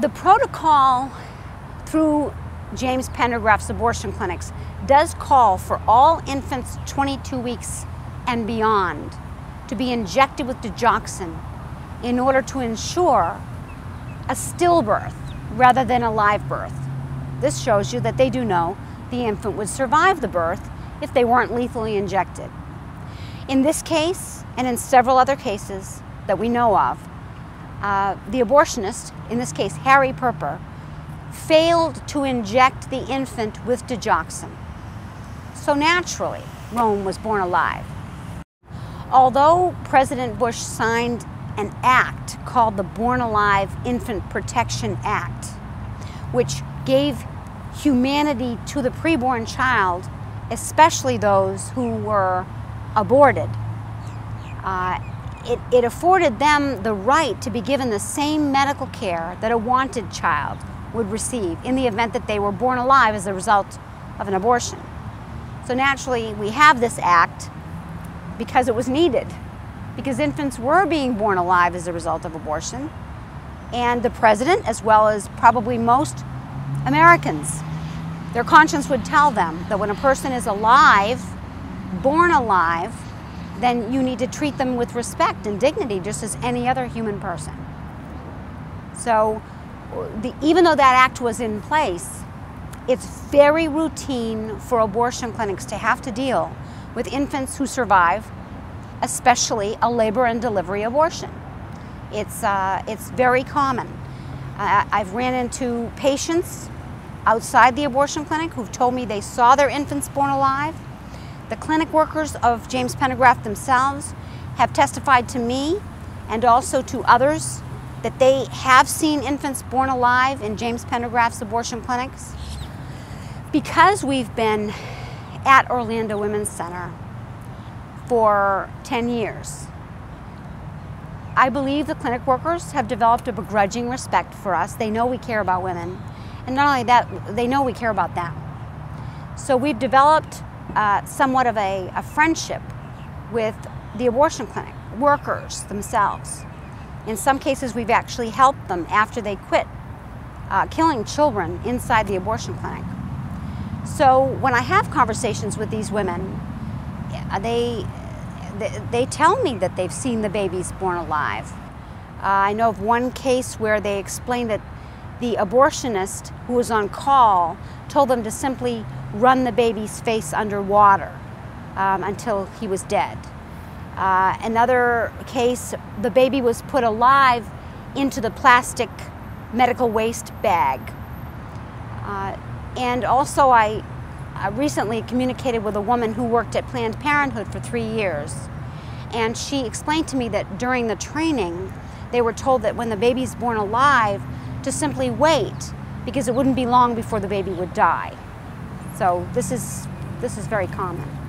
The protocol through James Pendergraft's abortion clinics does call for all infants 22 weeks and beyond to be injected with digoxin in order to ensure a stillbirth rather than a live birth. This shows you that they do know the infant would survive the birth if they weren't lethally injected. In this case, and in several other cases that we know of, uh, the abortionist, in this case Harry Perper, failed to inject the infant with digoxin. So naturally, Rowan was born alive. Although President Bush signed an act called the Born Alive Infant Protection Act, which gave humanity to the preborn child, especially those who were aborted. Uh, it, it afforded them the right to be given the same medical care that a wanted child would receive in the event that they were born alive as a result of an abortion. So naturally, we have this act because it was needed, because infants were being born alive as a result of abortion. And the president, as well as probably most Americans, their conscience would tell them that when a person is alive, born alive, then you need to treat them with respect and dignity just as any other human person. So, the, even though that act was in place, it's very routine for abortion clinics to have to deal with infants who survive, especially a labor and delivery abortion. It's, uh, it's very common. Uh, I've ran into patients outside the abortion clinic who've told me they saw their infants born alive. The clinic workers of James Pendergraft themselves have testified to me and also to others that they have seen infants born alive in James Pendergraft's abortion clinics. Because we've been at Orlando Women's Center for 10 years, I believe the clinic workers have developed a begrudging respect for us. They know we care about women. And not only that, they know we care about them. So we've developed uh, somewhat of a, a friendship with the abortion clinic workers themselves. In some cases, we've actually helped them after they quit uh, killing children inside the abortion clinic. So when I have conversations with these women, uh, they, they, they tell me that they've seen the babies born alive. Uh, I know of one case where they explained that the abortionist who was on call told them to simply run the baby's face underwater um, until he was dead. Uh, another case, the baby was put alive into the plastic medical waste bag. Uh, and also, I, I recently communicated with a woman who worked at Planned Parenthood for three years. And she explained to me that during the training, they were told that when the baby's born alive, to simply wait because it wouldn't be long before the baby would die. So this is, this is very common.